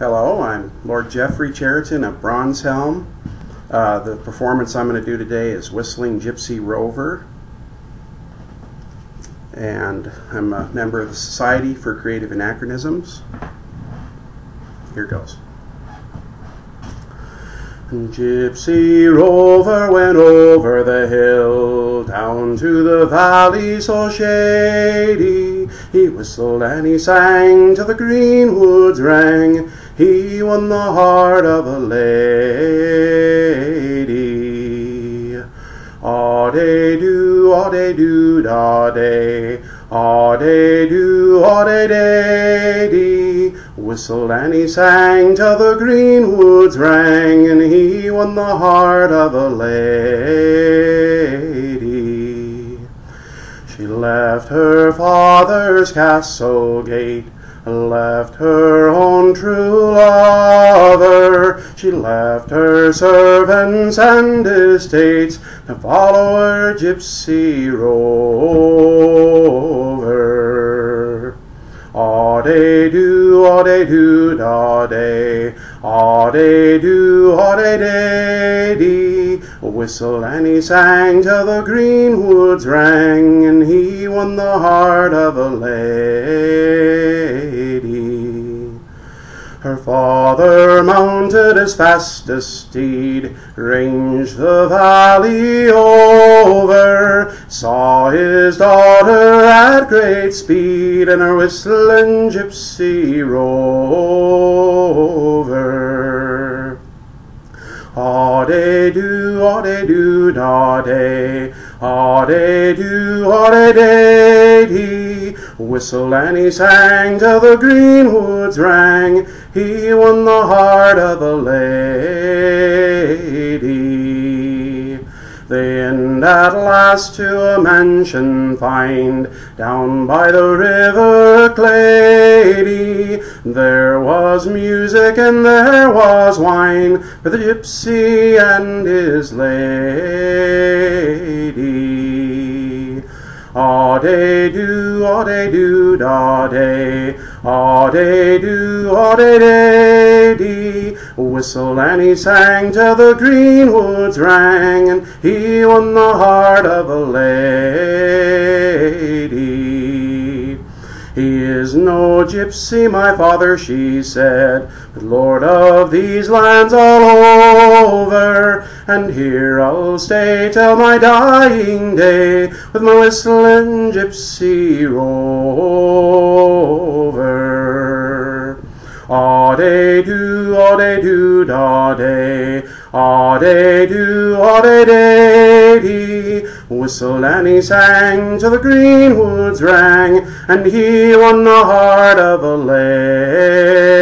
Hello, I'm Lord Geoffrey Cherriton of Bronzehelm. Uh, the performance I'm going to do today is Whistling Gypsy Rover. And I'm a member of the Society for Creative Anachronisms. Here goes. Gypsy Rover went over the hill, down to the valley so shady. He whistled and he sang till the green woods rang. He won the heart of a lady. Aw day do, aw day do, da day. Aw day do, aw day day. Whistled and he sang till the green woods rang, and he won the heart of a lady. She left her father's castle gate, left her own true lover. She left her servants and estates to follow her gypsy rover. Aw day do, aw day do, da day. Aw day do, aw day day dee. Whistle and he sang till the green woods rang, and he won the heart of a lady. Her father mounted his fastest steed, ranged the valley over, saw his daughter at great speed, and her whistling gypsy rover. Day do, aw day do, da day. Aw day do, aw day day dee. Whistle and he sang till the green woods rang. He won the heart of a lady. At last to a mansion find, down by the river Clady. There was music and there was wine for the gypsy and his lady. Aw day do, aw day do, da day. Aw day do, aw day day dee. Whistle and he sang till the green woods rang, and he won the heart of a lady. He is no gypsy, my father, she said, but lord of these lands all over. And here I'll stay till my dying day with my whistling gypsy rover. Aw day do, aw day do, da day. Aw day do, aw day day dee. Whistled and he sang till the green woods rang, and he won the heart of a lady.